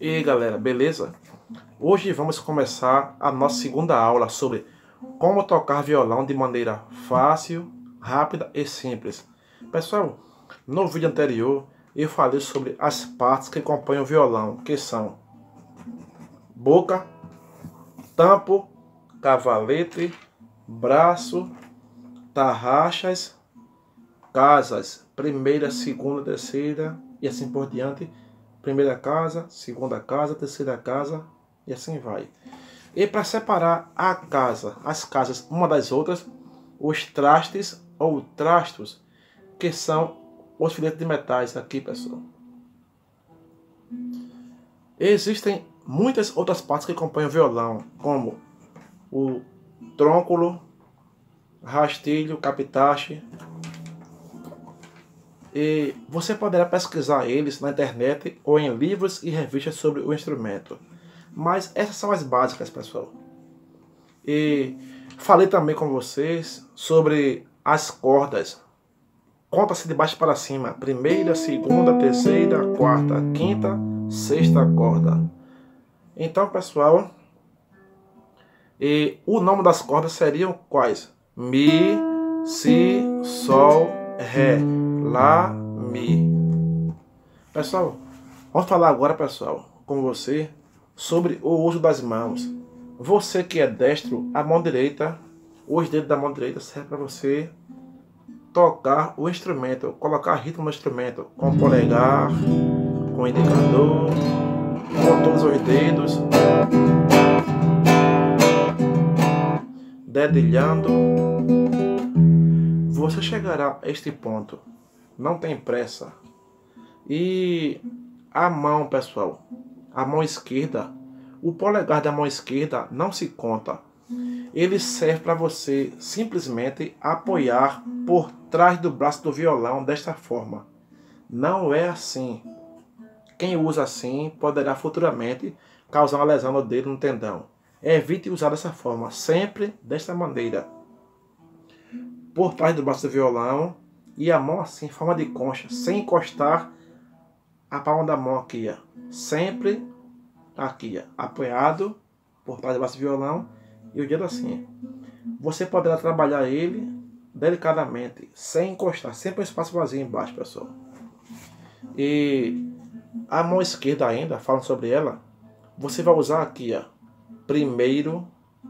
E aí galera, beleza? Hoje vamos começar a nossa segunda aula sobre como tocar violão de maneira fácil, rápida e simples. Pessoal, no vídeo anterior eu falei sobre as partes que compõem o violão, que são boca, tampo, cavalete, braço, tarraxas, casas, primeira, segunda, terceira e assim por diante. Primeira casa, segunda casa, terceira casa e assim vai. E para separar a casa, as casas uma das outras, os trastes ou trastos, que são os filetes de metais aqui, pessoal. Existem muitas outras partes que compõem o violão, como o trônculo, rastilho, capitache. E você poderá pesquisar eles na internet ou em livros e revistas sobre o instrumento. Mas essas são as básicas, pessoal. E falei também com vocês sobre as cordas. Conta-se de baixo para cima. Primeira, segunda, terceira, quarta, quinta, sexta corda. Então, pessoal, e o nome das cordas seriam quais? Mi, Si, Sol, Ré, Lá, Mi. Pessoal, vamos falar agora, pessoal, com você sobre o uso das mãos. Você que é destro, a mão direita, os dedos da mão direita servem para você tocar o instrumento, colocar ritmo no instrumento, com o polegar, com o indicador, com todos os dedos, dedilhando. Você chegará a este ponto, não tem pressa. E a mão, pessoal, a mão esquerda, o polegar da mão esquerda não se conta. Ele serve para você simplesmente apoiar por trás do braço do violão desta forma. Não é assim. Quem usa assim poderá futuramente causar uma lesão no dedo no tendão. Evite usar dessa forma, sempre desta maneira. Por trás do braço do violão e a mão assim, em forma de concha, sem encostar a palma da mão aqui, ó. sempre aqui, ó, apoiado por trás do braço do violão e o dedo assim. Você poderá trabalhar ele delicadamente, sem encostar, sempre um espaço vazio embaixo, pessoal. E a mão esquerda ainda, falando sobre ela, você vai usar aqui, ó, primeiro,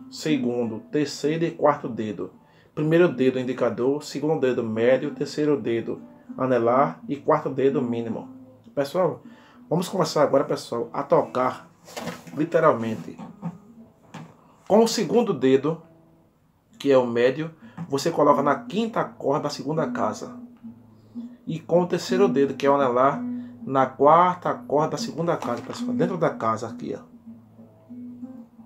segundo, terceiro e quarto dedo. Primeiro dedo indicador, segundo dedo médio, terceiro dedo anelar e quarto dedo mínimo. Pessoal, vamos começar agora, pessoal, a tocar literalmente com o segundo dedo, que é o médio, você coloca na quinta corda da segunda casa. E com o terceiro dedo, que é o anelar, na quarta corda da segunda casa, pessoal. Dentro da casa aqui, ó.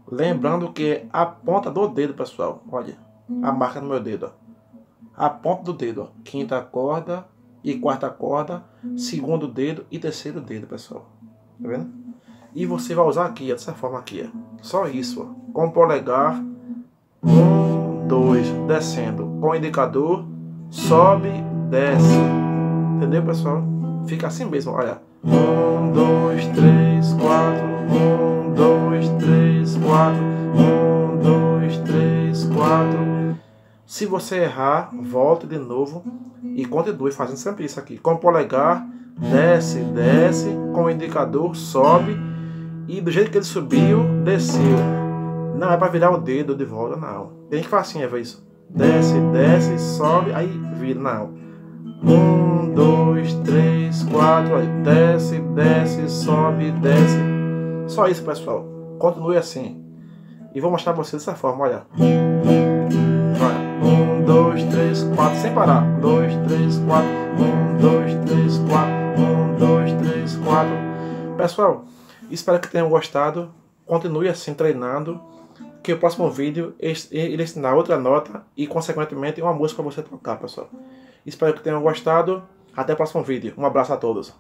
Lembrando que a ponta do dedo, pessoal, olha, a marca do meu dedo, ó. A ponta do dedo, ó. Quinta corda e quarta corda, segundo dedo e terceiro dedo, pessoal. Tá vendo? E você vai usar aqui, ó, dessa forma aqui, ó. Só isso, ó. Com o polegar, um, dois, descendo. Com o indicador, sobe, desce. Entendeu, pessoal? Fica assim mesmo, olha. Um, dois, três, quatro. Um, dois, três, quatro. Um, dois, três, quatro. Se você errar, volte de novo e continue fazendo sempre isso aqui. Com o polegar, desce, desce. Com o indicador, sobe. E do jeito que ele subiu, desceu. Não é para virar o dedo de volta, não. Tem que fazer assim, é isso. Desce, desce, sobe, aí vira, não. Um, dois, três, quatro, aí desce, desce, sobe, desce. Só isso, pessoal. Continue assim. E vou mostrar pra vocês dessa forma, olha. Dois, três, quatro, sem parar. Dois, três, quatro. Um, dois, três, quatro. Um, dois, três, quatro. Pessoal, espero que tenham gostado. Continue assim treinando. Que o próximo vídeo irá ensinar outra nota e, consequentemente, uma música para você tocar, pessoal. Espero que tenham gostado. Até o próximo vídeo. Um abraço a todos.